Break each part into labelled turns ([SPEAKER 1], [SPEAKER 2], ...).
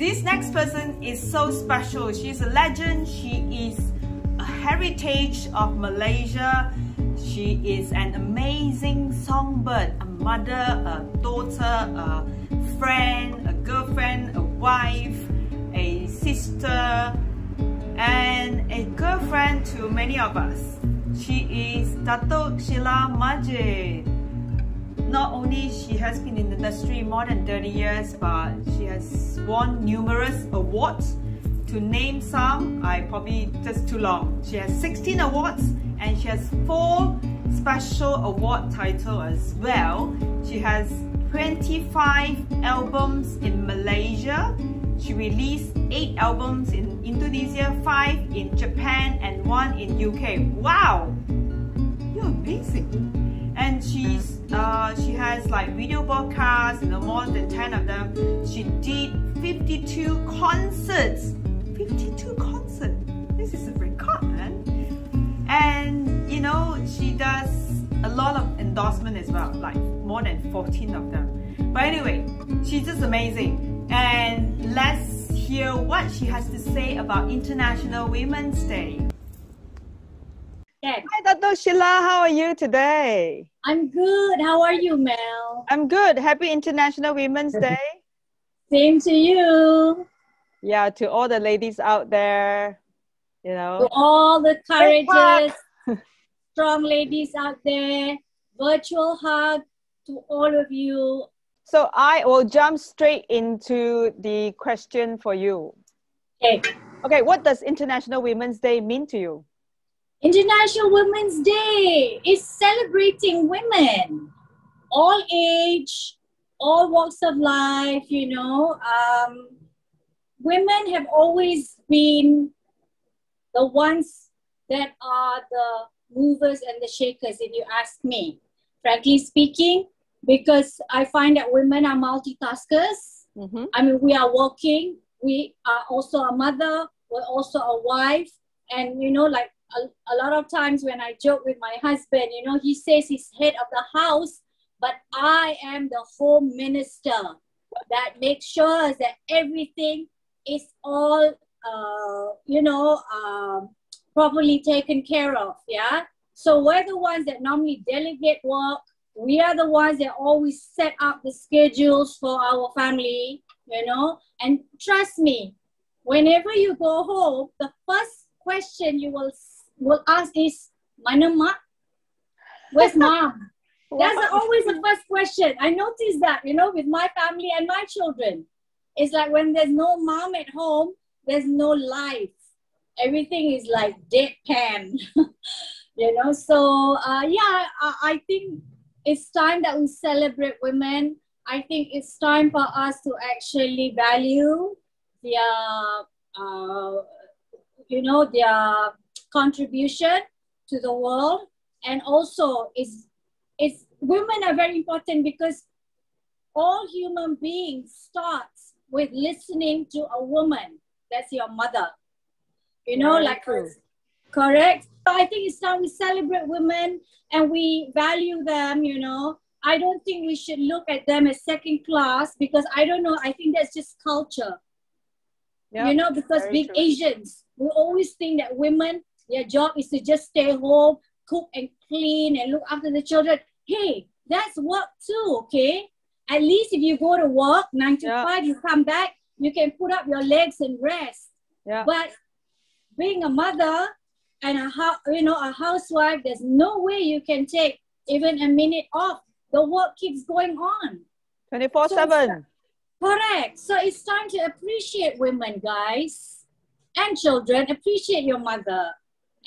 [SPEAKER 1] this next person is so special. She's a legend. She is a heritage of Malaysia. She is an amazing songbird, a mother, a daughter, a friend, a girlfriend, a wife, a sister, and a girlfriend to many of us. She is Datuk Sheila Majid not only she has been in the industry more than 30 years, but she has won numerous awards. To name some, I probably just too long. She has 16 awards and she has four special award title as well. She has 25 albums in Malaysia. She released 8 albums in Indonesia, 5 in Japan and 1 in UK. Wow! You're amazing! And she's uh, she has like video broadcasts, you know, more than 10 of them. She did 52 concerts. 52 concerts. This is a record, man. And you know, she does a lot of endorsement as well, like more than 14 of them. But anyway, she's just amazing. And let's hear what she has to say about International Women's Day.
[SPEAKER 2] Hi,
[SPEAKER 1] Dr. Sheila. How are you today?
[SPEAKER 2] I'm good. How are you, Mel?
[SPEAKER 1] I'm good. Happy International Women's Day.
[SPEAKER 2] Same to you.
[SPEAKER 1] Yeah, to all the ladies out there, you know.
[SPEAKER 2] To all the courageous, strong ladies out there, virtual hug to all of you.
[SPEAKER 1] So I will jump straight into the question for you.
[SPEAKER 2] Okay.
[SPEAKER 1] Okay, what does International Women's Day mean to you?
[SPEAKER 2] International Women's Day is celebrating women, all age, all walks of life, you know. Um, women have always been the ones that are the movers and the shakers, if you ask me. Frankly speaking, because I find that women are multitaskers. Mm-hmm. I mean, we are working, we are also a mother, we're also a wife, and you know, like a, a lot of times when I joke with my husband, you know, he says he's head of the house, but I am the home minister that makes sure that everything is all, uh, you know, um, properly taken care of. Yeah. So we're the ones that normally delegate work. We are the ones that always set up the schedules for our family, you know. And trust me, whenever you go home, the first question you will will ask is, mana mak? Where's mom? That's always the first question. I noticed that, you know, with my family and my children. It's like when there's no mom at home, there's no life. Everything is like deadpan, you know. So, uh, yeah, I, I think it's time that we celebrate women. I think it's time for us to actually value their, uh, you know, their contribution to the world. And also is is women are very important because all human beings starts with listening to a woman. That's your mother. You know very like true. correct? So i think it's time we celebrate women and we value them you know. I don't think we should look at them as second class because i don't know i think that's just culture. Yep, you know because being true. asians we always think that women their job is to just stay home, cook and clean and look after the children. Hey, that's work too, okay? At least if you go to work, nine to yeah. five, you come back, you can put up your legs and rest. Yeah. But being a mother and a you know a housewife, there's no way you can take even a minute off. The work keeps going on.
[SPEAKER 3] 24 so 7.
[SPEAKER 2] Correct. So it's time to appreciate women, guys, and children. Appreciate your mother.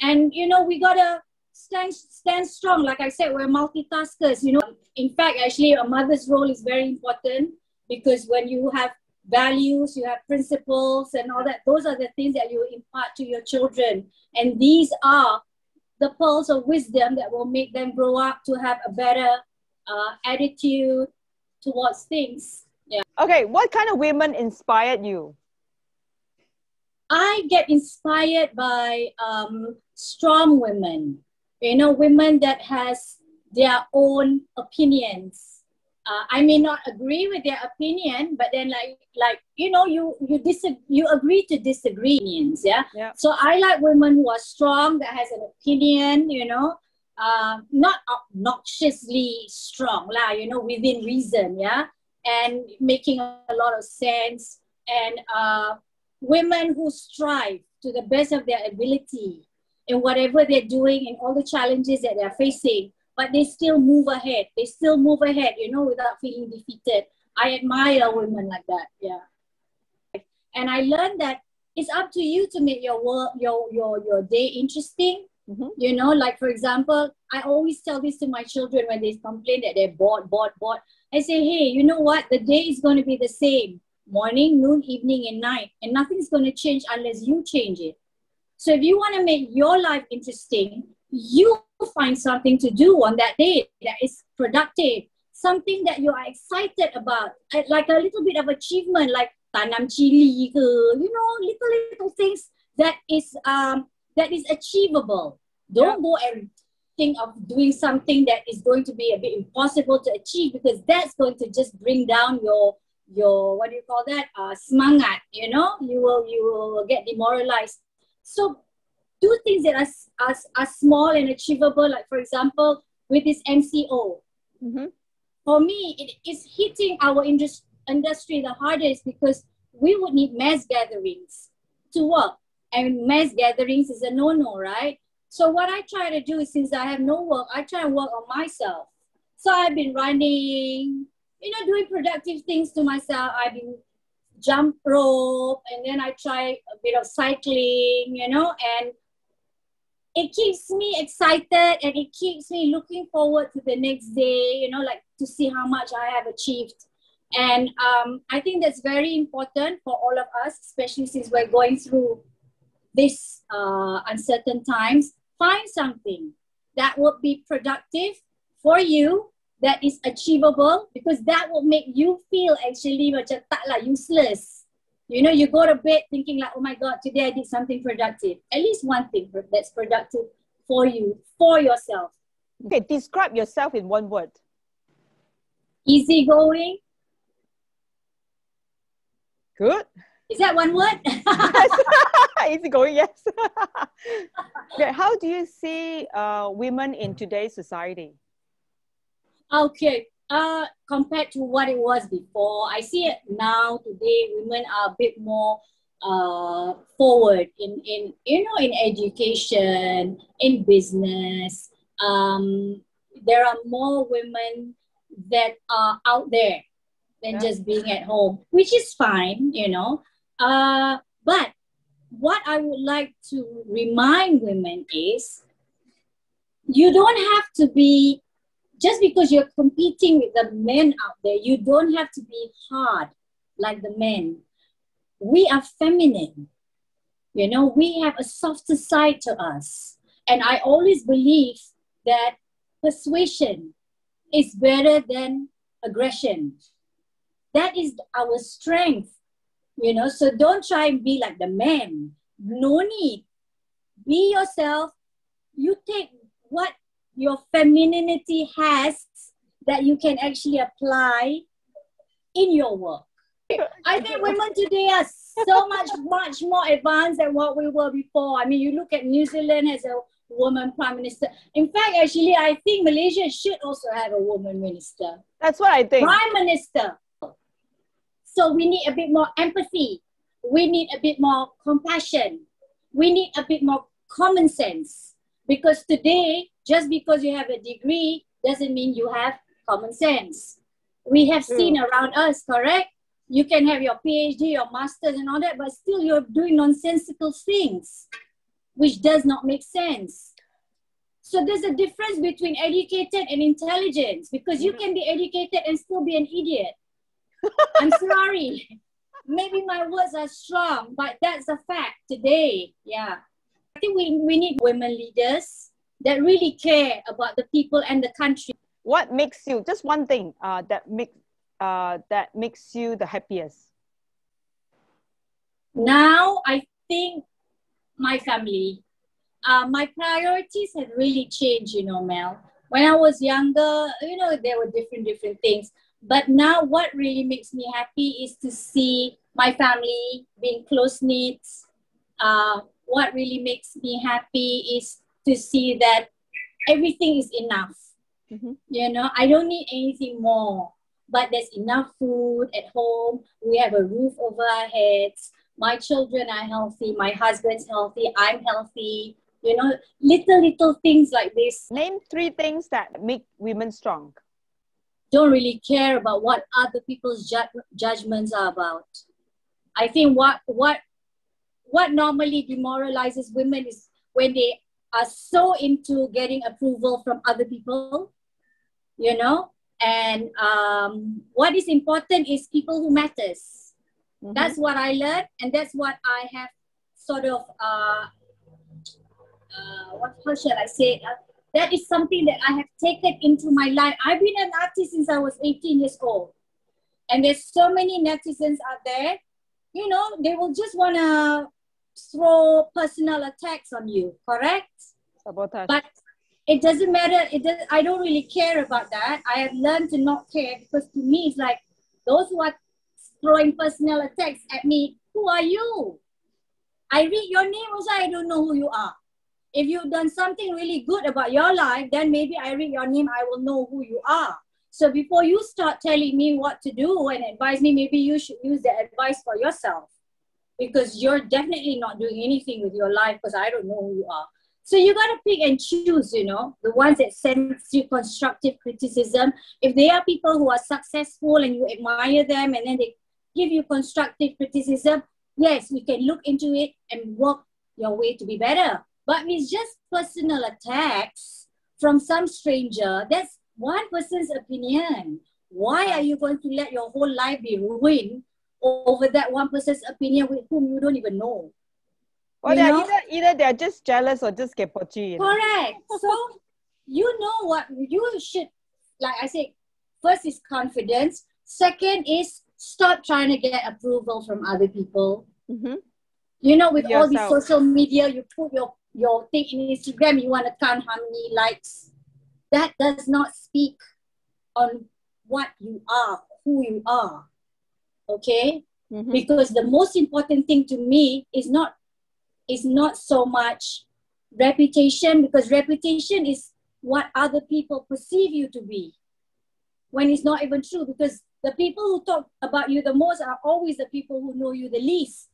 [SPEAKER 2] And you know, we gotta stand stand strong. Like I said, we're multitaskers. You know, in fact, actually, a mother's role is very important because when you have values, you have principles, and all that. Those are the things that you impart to your children, and these are the pearls of wisdom that will make them grow up to have a better uh, attitude towards things. Yeah.
[SPEAKER 3] Okay, what kind of women inspired you?
[SPEAKER 2] I get inspired by um, strong women, you know, women that has their own opinions, uh, I may not agree with their opinion, but then like like you know you you disagree you agree to disagreements, yeah.
[SPEAKER 1] Yeah.
[SPEAKER 2] So I like women who are strong that has an opinion, you know, uh, not obnoxiously strong lah, you know, within reason, yeah, and making a lot of sense, and uh, women who strive to the best of their ability in whatever they're doing and all the challenges that they're facing but they still move ahead. They still move ahead, you know, without feeling defeated. I admire women like that. Yeah. And I learned that it's up to you to make your work, your your your day interesting. Mm-hmm. You know, like for example, I always tell this to my children when they complain that they're bored, bored, bored. I say, hey, you know what? The day is going to be the same morning, noon, evening, and night. And nothing's going to change unless you change it. So if you want to make your life interesting, you find something to do on that day that is productive, something that you are excited about, like a little bit of achievement, like tanam chili ke, you know, little little things that is um that is achievable. Don't go and think of doing something that is going to be a bit impossible to achieve because that's going to just bring down your your what do you call that uh semangat you know you will you will get demoralized so do things that are, are, are small and achievable, like for example, with this MCO. Mm-hmm. For me, it is hitting our indus- industry the hardest because we would need mass gatherings to work. And mass gatherings is a no-no, right? So what I try to do is since I have no work, I try and work on myself. So I've been running, you know, doing productive things to myself. I've been jump rope and then I try a bit of cycling, you know, and it keeps me excited and it keeps me looking forward to the next day, you know, like to see how much I have achieved. And um, I think that's very important for all of us, especially since we're going through this uh, uncertain times. Find something that will be productive for you, that is achievable, because that will make you feel actually macam tak lah useless you know, you go to bed thinking like, oh my God, today I did something productive. At least one thing that's productive for you, for yourself.
[SPEAKER 1] Okay, describe yourself in one word.
[SPEAKER 2] Easygoing.
[SPEAKER 1] Good.
[SPEAKER 2] Is that one word?
[SPEAKER 1] Easygoing, yes. okay, how do you see uh, women in today's society?
[SPEAKER 2] Okay, uh, compared to what it was before, I see it now today. Women are a bit more uh, forward in, in you know in education, in business. Um, there are more women that are out there than yeah. just being at home, which is fine, you know. Uh, but what I would like to remind women is you don't have to be just because you're competing with the men out there, you don't have to be hard like the men. We are feminine. You know, we have a softer side to us. And I always believe that persuasion is better than aggression. That is our strength, you know. So don't try and be like the men. No need. Be yourself. You take what your femininity has that you can actually apply in your work. I think women today are so much, much more advanced than what we were before. I mean, you look at New Zealand as a woman prime minister. In fact, actually, I think Malaysia should also have a woman minister.
[SPEAKER 1] That's what I think.
[SPEAKER 2] Prime minister. So we need a bit more empathy. We need a bit more compassion. We need a bit more common sense. Because today, just because you have a degree doesn't mean you have common sense. We have True. seen around us, correct? You can have your PhD, your master's, and all that, but still you're doing nonsensical things, which does not make sense. So there's a difference between educated and intelligence because you can be educated and still be an idiot. I'm sorry. Maybe my words are strong, but that's a fact today. Yeah. I think we, we need women leaders that really care about the people and the country.
[SPEAKER 1] What makes you just one thing uh, that makes uh, that makes you the happiest?
[SPEAKER 2] Now I think my family. Uh, my priorities have really changed, you know, Mel. When I was younger, you know, there were different different things. But now, what really makes me happy is to see my family being close knit. Uh, what really makes me happy is to see that everything is enough. Mm-hmm. You know, I don't need anything more, but there's enough food at home. We have a roof over our heads. My children are healthy. My husband's healthy. I'm healthy. You know, little, little things like this.
[SPEAKER 1] Name three things that make women strong.
[SPEAKER 2] Don't really care about what other people's ju- judgments are about. I think what what what normally demoralizes women is when they are so into getting approval from other people, you know. And um, what is important is people who matters. Mm-hmm. That's what I learned, and that's what I have sort of uh, uh, what how shall I say? Uh, that is something that I have taken into my life. I've been an artist since I was 18 years old, and there's so many netizens out there. You know, they will just wanna throw personal attacks on you, correct?
[SPEAKER 1] Sabotage.
[SPEAKER 2] But it doesn't matter. It does, I don't really care about that. I have learned to not care because to me, it's like those who are throwing personal attacks at me, who are you? I read your name also, I don't know who you are. If you've done something really good about your life, then maybe I read your name, I will know who you are. So before you start telling me what to do and advise me, maybe you should use the advice for yourself because you're definitely not doing anything with your life because I don't know who you are. So you got to pick and choose, you know, the ones that send you constructive criticism. If they are people who are successful and you admire them and then they give you constructive criticism, yes, you can look into it and work your way to be better. But it's just personal attacks from some stranger. That's one person's opinion. Why are you going to let your whole life be ruined over that one person's opinion with whom you don't even know.
[SPEAKER 1] Well, they're either, either they're just jealous or just get pochi.
[SPEAKER 2] Correct. so you know what you should, like I said, first is confidence. Second is stop trying to get approval from other people. Mm-hmm. You know, with Yourself. all these social media, you put your your thing in Instagram, you want to count how many likes. That does not speak on what you are, who you are okay? Mm-hmm. because the most important thing to me is not is not so much reputation because reputation is what other people perceive you to be when it's not even true. Because the people who talk about you the most are always the people who know you the least.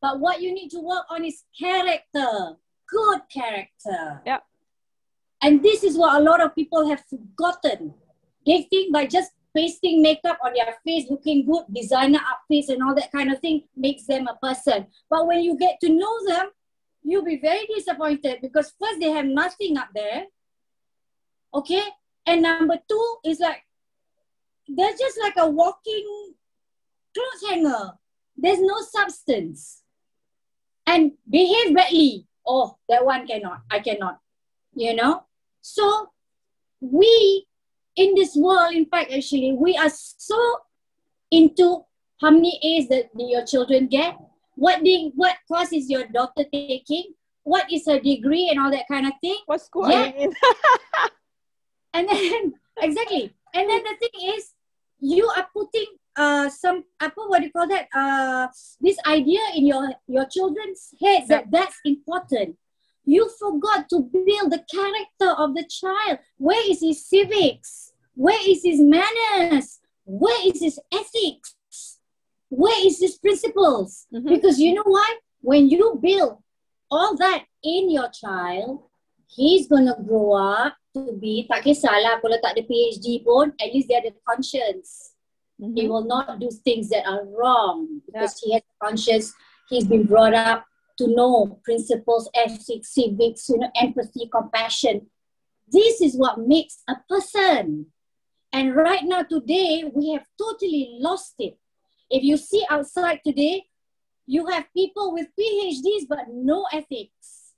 [SPEAKER 2] But what you need to work on is character good character.
[SPEAKER 1] Yeah
[SPEAKER 2] and this is what a lot of people have forgotten. They think by just pasting makeup on their face, looking good, designer outfits and all that kind of thing makes them a person. But when you get to know them, you'll be very disappointed because first they have nothing up there. Okay? And number two is like they're just like a walking clothes hanger. There's no substance. And behave badly. Oh, that one cannot. I cannot. You know? So we in this world, in fact, actually, we are so into how many A's that your children get, what the what course is your daughter taking, what is her degree, and all that kind of thing.
[SPEAKER 1] What school yeah. are you in?
[SPEAKER 2] and then exactly, and then the thing is, you are putting uh some apa what do you call that uh this idea in your your children's head that that's important you forgot to build the character of the child. Where is his civics? Where is his manners? Where is his ethics? Where is his principles? Mm-hmm. Because you know why? When you build all that in your child, he's gonna grow up to be tak kisahlah kalau tak ada PhD pun, at least dia ada conscience. Mm-hmm. He will not do things that are wrong because yeah. he has conscience. He's been brought up to know principles, ethics, civics, you know, empathy, compassion. This is what makes a person. And right now, today, we have totally lost it. If you see outside today, you have people with PhDs but no ethics.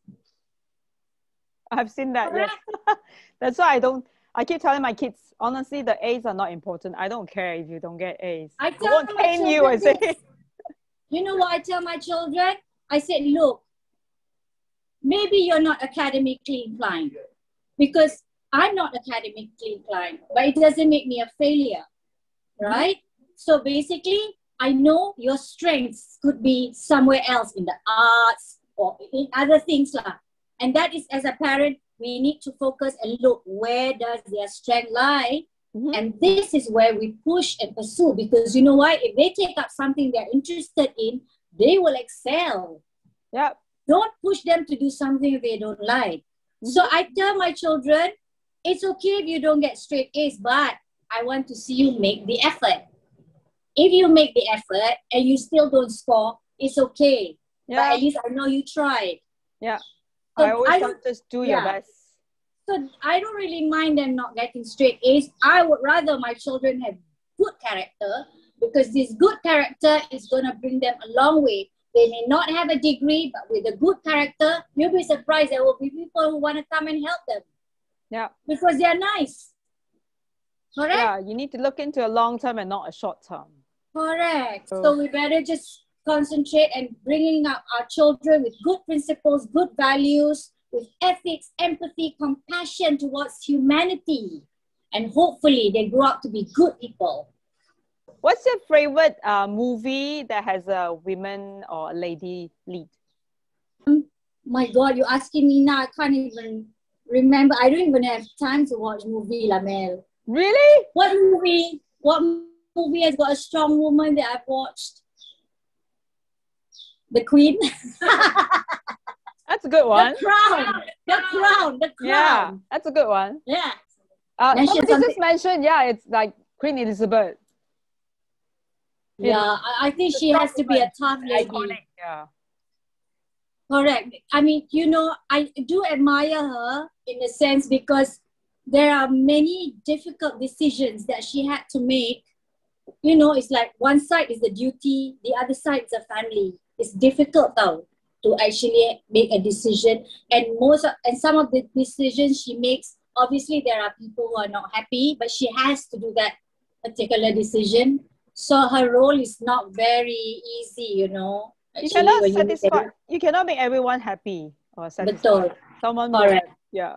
[SPEAKER 1] I've seen that, Correct? yes. That's why I don't, I keep telling my kids, honestly, the A's are not important. I don't care if you don't get A's. I, I won't cane you and say.
[SPEAKER 2] You know what I tell my children? I said, look, maybe you're not academically inclined because I'm not academically inclined, but it doesn't make me a failure. right? So basically, I know your strengths could be somewhere else in the arts or in other things. Lah. And that is as a parent, we need to focus and look where does their strength lie Mm-hmm. And this is where we push and pursue because you know why? If they take up something they're interested in, they will excel.
[SPEAKER 1] Yeah.
[SPEAKER 2] Don't push them to do something they don't like. Mm-hmm. So I tell my children, it's okay if you don't get straight A's, but I want to see you make the effort. If you make the effort and you still don't score, it's okay. Yeah. But at least I know you tried.
[SPEAKER 1] Yeah. So I always I want just do your best.
[SPEAKER 2] So I don't really mind them not getting straight A's. I would rather my children have good character because this good character is going to bring them a long way. They may not have a degree, but with a good character, you'll be surprised there will be people who want to come and help them.
[SPEAKER 1] Yeah.
[SPEAKER 2] Because they are nice. Correct?
[SPEAKER 1] Yeah, you need to look into a long term and not a short term.
[SPEAKER 2] Correct. So, so we better just concentrate and bringing up our children with good principles, good values, with ethics, empathy, compassion towards humanity. And hopefully they grow up to be good people.
[SPEAKER 1] What's your favorite uh, movie that has a woman or a lady lead?
[SPEAKER 2] Um, my God, you're asking me now. I can't even remember. I don't even have time to watch movie, Lamel.
[SPEAKER 1] Really?
[SPEAKER 2] What movie? What movie has got a strong woman that I've watched? The Queen.
[SPEAKER 1] That's a good one.
[SPEAKER 2] The crown. The crown. The crown.
[SPEAKER 1] Yeah, that's a good one.
[SPEAKER 2] Yeah. Uh,
[SPEAKER 1] somebody just mentioned, yeah, it's like Queen Elizabeth.
[SPEAKER 2] Yeah, I think she has to be a tough lady.
[SPEAKER 1] Iconic, yeah.
[SPEAKER 2] Correct. I mean, you know, I do admire her in a sense because there are many difficult decisions that she had to make. You know, it's like one side is the duty, the other side is the family. It's difficult though to actually make a decision. And most of, and some of the decisions she makes, obviously there are people who are not happy, but she has to do that particular decision. So her role is not very easy, you know.
[SPEAKER 1] You cannot satisfy. You, you, cannot make everyone happy or satisfied. Someone Correct. More, yeah.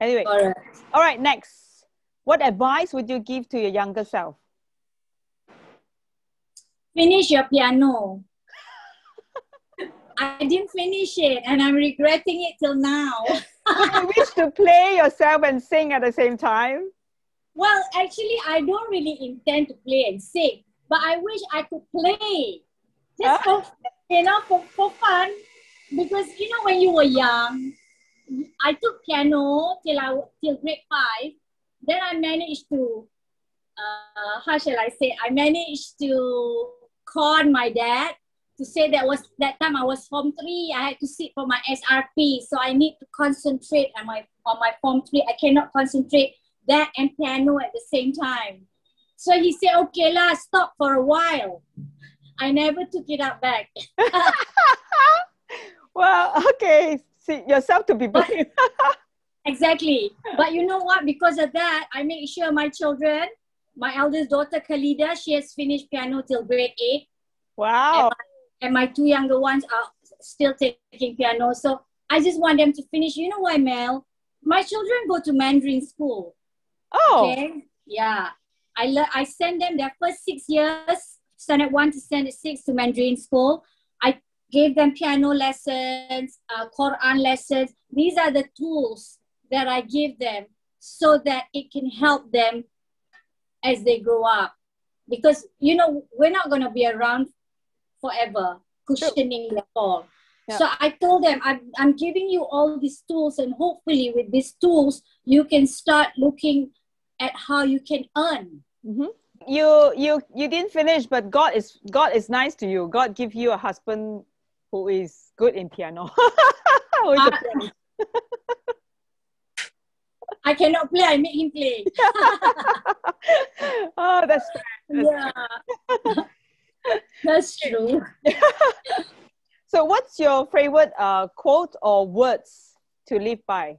[SPEAKER 1] Anyway. Correct. All right. Next, what advice would you give to your younger self?
[SPEAKER 2] Finish your piano. I didn't finish it and I'm regretting it till now.
[SPEAKER 1] you wish to play yourself and sing at the same time?
[SPEAKER 2] Well, actually, I don't really intend to play and sing, but I wish I could play. Just for, you know, for, for fun. Because, you know, when you were young, I took piano till I till grade five. Then I managed to, uh, how shall I say, I managed to con my dad to say that was that time I was form three. I had to sit for my SRP, so I need to concentrate on my on my form three. I cannot concentrate that and piano at the same time. So he said, "Okay, lah, stop for a while." I never took it up back.
[SPEAKER 1] well, okay, see yourself to be blamed.
[SPEAKER 2] exactly, but you know what? Because of that, I make sure my children, my eldest daughter Khalida, she has finished piano till grade eight.
[SPEAKER 1] Wow
[SPEAKER 2] and my two younger ones are still taking piano. So I just want them to finish. You know why, Mel? My children go to Mandarin school.
[SPEAKER 1] Oh. Okay.
[SPEAKER 2] Yeah. I le- I send them their first six years, standard one to standard six to Mandarin school. I gave them piano lessons, uh, Quran lessons. These are the tools that I give them so that it can help them as they grow up. Because, you know, we're not going to be around forever, cushioning the fall. Yeah. So I told them, I'm, I'm giving you all these tools, and hopefully, with these tools, you can start looking at how you can earn.
[SPEAKER 1] Mm-hmm. You you you didn't finish, but God is God is nice to you. God give you a husband who is good in piano. uh,
[SPEAKER 2] I cannot play. I make him play.
[SPEAKER 1] oh, that's fair. That's
[SPEAKER 2] yeah. That's true.
[SPEAKER 1] so, what's your favorite uh, quote or words to live by?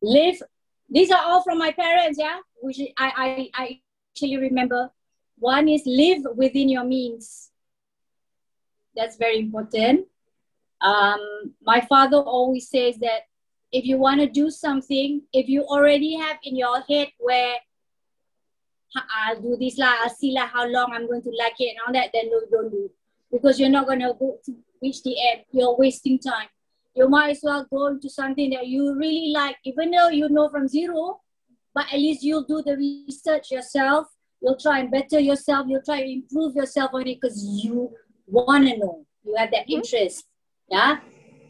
[SPEAKER 2] Live. These are all from my parents, yeah, which I, I, I actually remember. One is live within your means. That's very important. Um, my father always says that if you want to do something, if you already have in your head where I'll do this lah, I'll see like how long I'm going to like it and all that, then no, don't do. Because you're not gonna go to reach the end. You're wasting time. You might as well go into something that you really like, even though you know from zero, but at least you'll do the research yourself. You'll try and better yourself. You'll try to improve yourself on it because you want to know. You have that mm-hmm. interest. Yeah.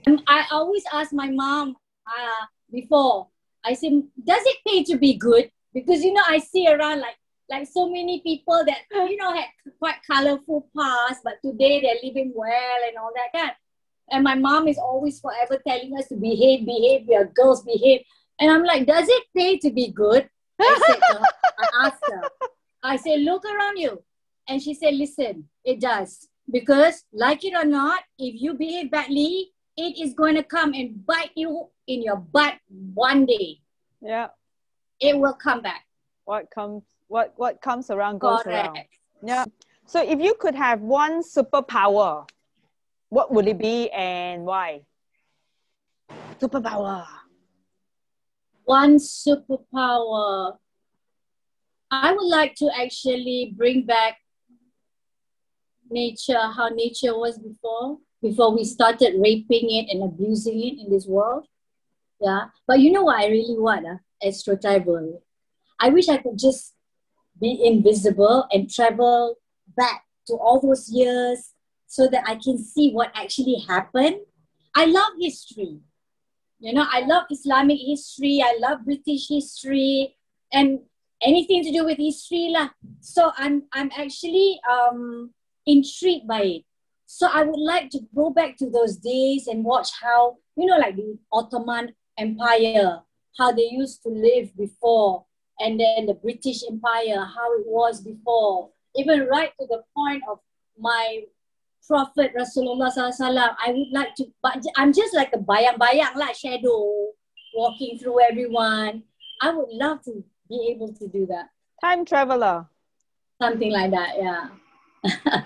[SPEAKER 2] And I always ask my mom uh, before, I say, does it pay to be good? Because, you know, I see around like like so many people that you know had quite colorful past, but today they're living well and all that kind. And my mom is always forever telling us to behave, behave, we are girls, behave. And I'm like, does it pay to be good? I said, I asked her. I said, look around you. And she said, listen, it does. Because like it or not, if you behave badly, it is going to come and bite you in your butt one day.
[SPEAKER 1] Yeah.
[SPEAKER 2] It will come back.
[SPEAKER 1] What comes what what comes around goes Correct. around. Yeah. So if you could have one superpower, what would it be and why? Superpower.
[SPEAKER 2] One superpower. I would like to actually bring back nature, how nature was before, before we started raping it and abusing it in this world. Yeah. But you know what I really want, uh, astral travel. I wish I could just be invisible and travel back to all those years so that I can see what actually happened. I love history. You know, I love Islamic history, I love British history, and anything to do with history. Lah. So I'm, I'm actually um, intrigued by it. So I would like to go back to those days and watch how, you know, like the Ottoman Empire, how they used to live before and then the British Empire, how it was before, even right to the point of my Prophet Rasulullah Sallallahu I would like to, but I'm just like a bayang-bayang lah, shadow, walking through everyone. I would love to be able to do that.
[SPEAKER 1] Time traveler.
[SPEAKER 2] Something like that, yeah.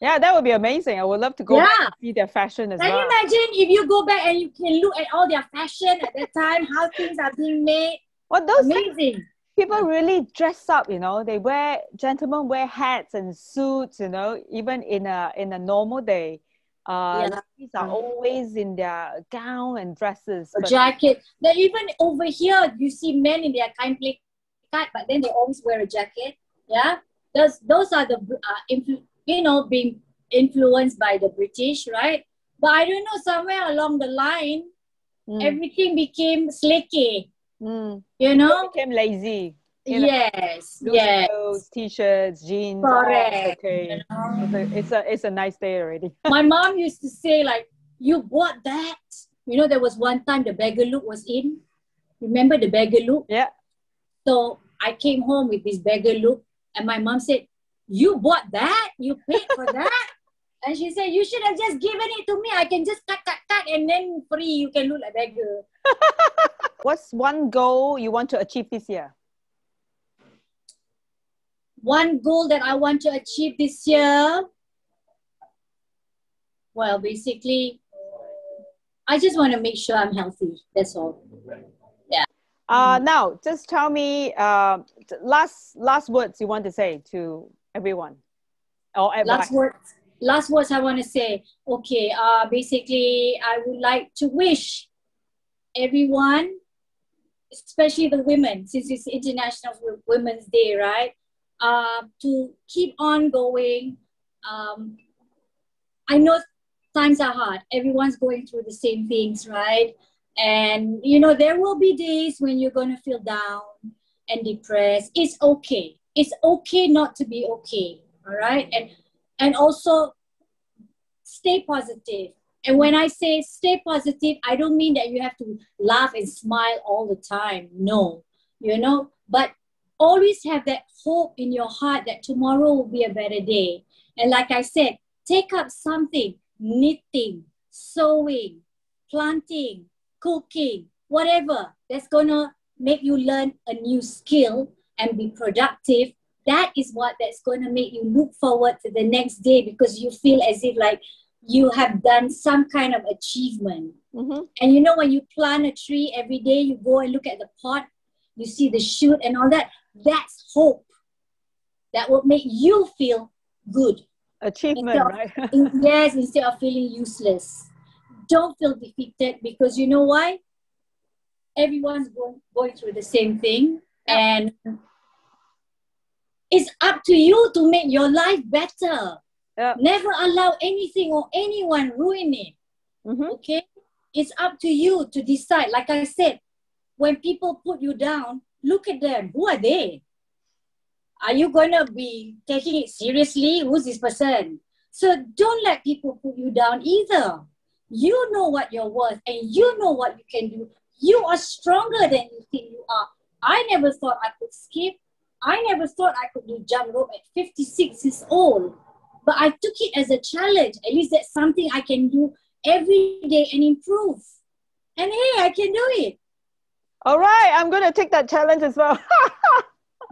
[SPEAKER 1] yeah, that would be amazing. I would love to go yeah. see their fashion as
[SPEAKER 2] Can
[SPEAKER 1] well.
[SPEAKER 2] Can you imagine if you go back and you can look at all their fashion at that time, how things are being made?
[SPEAKER 1] What those amazing. People really dress up, you know. They wear gentlemen wear hats and suits, you know, even in a in a normal day. Uh, yeah. ladies are always in their gown and dresses.
[SPEAKER 2] A jacket. They even over here, you see men in their kind play cut, but then they always wear a jacket. Yeah, those those are the uh, influ- you know being influenced by the British, right? But I don't know somewhere along the line, mm. everything became slicky.
[SPEAKER 1] Mm.
[SPEAKER 2] You know,
[SPEAKER 1] became lazy.
[SPEAKER 2] You know, yes, yes.
[SPEAKER 1] Clothes, t-shirts, jeans.
[SPEAKER 2] Correct.
[SPEAKER 1] okay. It's a, it's a it's a nice day already.
[SPEAKER 2] My mom used to say like, "You bought that." You know, there was one time the beggar look was in. Remember the beggar look?
[SPEAKER 1] Yeah.
[SPEAKER 2] So I came home with this beggar look, and my mom said, "You bought that? You paid for that?" and she said, "You should have just given it to me. I can just cut, cut, cut, and then free. You can look like beggar."
[SPEAKER 1] What's one goal you want to achieve this year?
[SPEAKER 2] One goal that I want to achieve this year. Well, basically, I just want to make sure I'm healthy. That's all. Yeah.
[SPEAKER 1] Uh, now, just tell me uh, last last words you want to say to everyone, or
[SPEAKER 2] last words. Last words I want to say. Okay. Uh, basically, I would like to wish everyone, especially the women, since it's International Women's Day, right? Uh, to keep on going. Um, I know times are hard. Everyone's going through the same things, right? And you know, there will be days when you're gonna feel down and depressed. It's okay. It's okay not to be okay. All right. And and also stay positive. And when I say stay positive, I don't mean that you have to laugh and smile all the time. No, you know, but always have that hope in your heart that tomorrow will be a better day. And like I said, take up something knitting, sewing, planting, cooking, whatever that's going to make you learn a new skill and be productive. That is what that's going to make you look forward to the next day because you feel as if like you have done some kind of achievement.
[SPEAKER 1] Mm-hmm.
[SPEAKER 2] And you know, when you plant a tree every day, you go and look at the pot, you see the shoot and all that. That's hope. that will make you feel good.
[SPEAKER 1] Achievement,
[SPEAKER 2] of-
[SPEAKER 1] right?
[SPEAKER 2] Yes, instead of feeling useless. Don't feel defeated because you know why? Everyone's going, going through the same thing. And it's up to you to make your life better.
[SPEAKER 1] Yeah.
[SPEAKER 2] Never allow anything or anyone ruin it.
[SPEAKER 1] Mhm.
[SPEAKER 2] Okay? It's up to you to decide. Like I said, when people put you down, look at them. Who are they? Are you going to be taking it seriously? Who's this person? So don't let people put you down either. You know what you're worth and you know what you can do. You are stronger than you think you are. I never thought I could skip. I never thought I could do jump rope at 56 years old. But I took it as a challenge. At least that's something I can do every day and improve. And hey, I can do it.
[SPEAKER 1] All right, I'm going to take that challenge as well.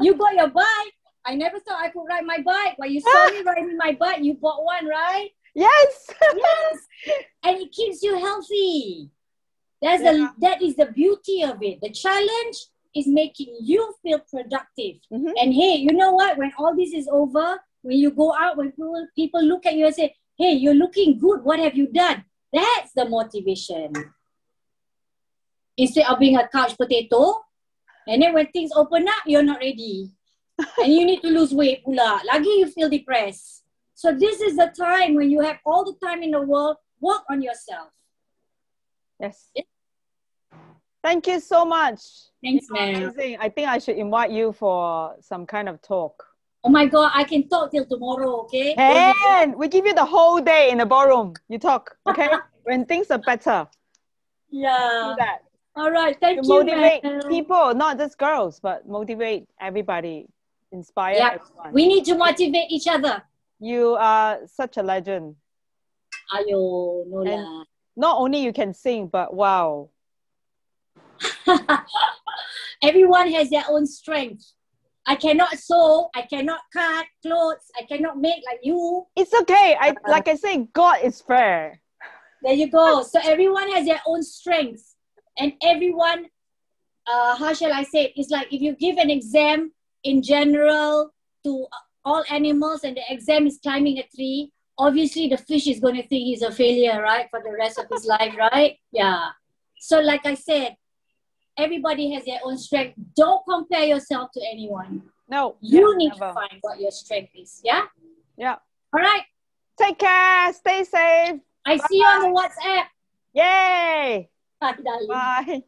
[SPEAKER 2] You got your bike. I never thought I could ride my bike. When you saw me riding my bike, you bought one, right?
[SPEAKER 1] yes.
[SPEAKER 2] Yes. and it keeps you healthy. That's
[SPEAKER 1] Yeah.
[SPEAKER 2] the that is the beauty of it. The challenge is making you feel productive.
[SPEAKER 1] Mhm.
[SPEAKER 2] And hey, you know what? When all this is over, when you go out, when people, people look at you and say, "Hey, you're looking good. What have you done?" That's the motivation. Instead of being a couch potato, and then when things open up, you're not ready. and you need to lose weight pula. Lagi you feel depressed. So this is the time when you have all the time in the world, work on yourself.
[SPEAKER 1] Yes. Thank you so much.
[SPEAKER 2] Thanks, man.
[SPEAKER 1] I think I should invite you for some kind of talk.
[SPEAKER 2] Oh my God, I can talk till tomorrow, okay?
[SPEAKER 1] And we give you the whole day in the ballroom. You talk, okay? when things are better,
[SPEAKER 2] Yeah.
[SPEAKER 1] do that.
[SPEAKER 2] All right. Thank
[SPEAKER 1] To
[SPEAKER 2] you,
[SPEAKER 1] motivate
[SPEAKER 2] man.
[SPEAKER 1] people, not just girls, but motivate everybody, inspire
[SPEAKER 2] Yeah.
[SPEAKER 1] everyone.
[SPEAKER 2] We need to motivate each other.
[SPEAKER 1] you are such a legend.
[SPEAKER 2] Ayo, no
[SPEAKER 1] Not only you can sing, but wow.
[SPEAKER 2] Everyone has their own strength. I cannot sew. I cannot cut clothes. I cannot make like you.
[SPEAKER 1] It's okay. I
[SPEAKER 2] Uh-huh.
[SPEAKER 1] like I say, God is fair.
[SPEAKER 2] There you go. So everyone has their own strengths, and everyone, uh, how shall I say? It? It's like if you give an exam in general to all animals, and the exam is climbing a tree. Obviously, the fish is going to think he's a failure, right, for the rest of his life, right? Yeah. So, like I said, everybody has their own strength. Don't compare yourself to anyone.
[SPEAKER 1] No,
[SPEAKER 2] You
[SPEAKER 1] yeah,
[SPEAKER 2] need
[SPEAKER 1] never.
[SPEAKER 2] to find what your strength is. Yeah.
[SPEAKER 1] Yeah.
[SPEAKER 2] All right.
[SPEAKER 1] Take care. Stay safe.
[SPEAKER 2] I see you on the WhatsApp.
[SPEAKER 1] Yay.
[SPEAKER 2] Bye, darling.
[SPEAKER 1] Bye.